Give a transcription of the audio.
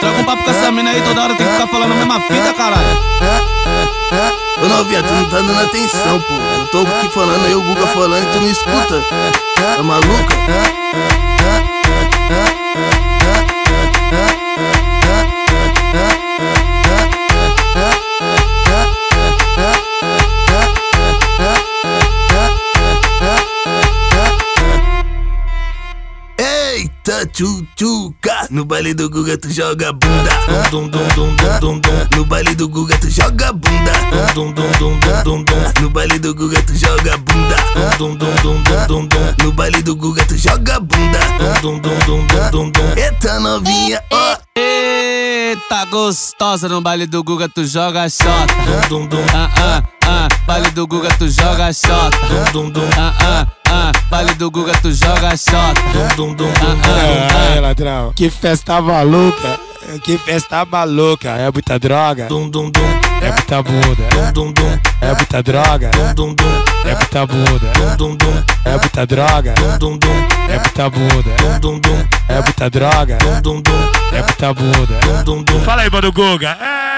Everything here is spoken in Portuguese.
Troca um papo com essa mina aí, toda hora tem que ficar falando a mesma fita, caralho. Ô novinha, tu não tá dando atenção, pô. Eu tô aqui falando aí, o Guga falando e tu não escuta. Tá maluca? Tchutchuca No baile do Guga tu joga bunda dum dum dum dum dum dum No baile do Guga tu joga bunda dum dum dum dum dum dum No baile do Guga tu joga bunda dum dum dum dum dum dum No baile do Guga tu joga bunda dum dum dum dum dum dum Eita novinha, ó Eita gostosa no baile do Guga tu joga xota. dum dum Ah ah ah, baile do Guga tu joga xota. dum dum Ah ah ah, baile do Guga tu joga xota. dum dum Ah dum ah Aí, ladrão. Que festa maluca. Que festa maluca. É muita droga. dum dum dum É muita bunda. dum dum É muita droga. dum dum É muita bunda. dum dum É muita droga. dum dum É muita bunda. dum dum É muita droga. dum dum É muita bunda. dum dum Fala aí, mano Guga. É.